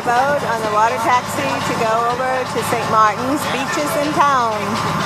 our boat on the water taxi to go over to St. Martin's Beaches and town.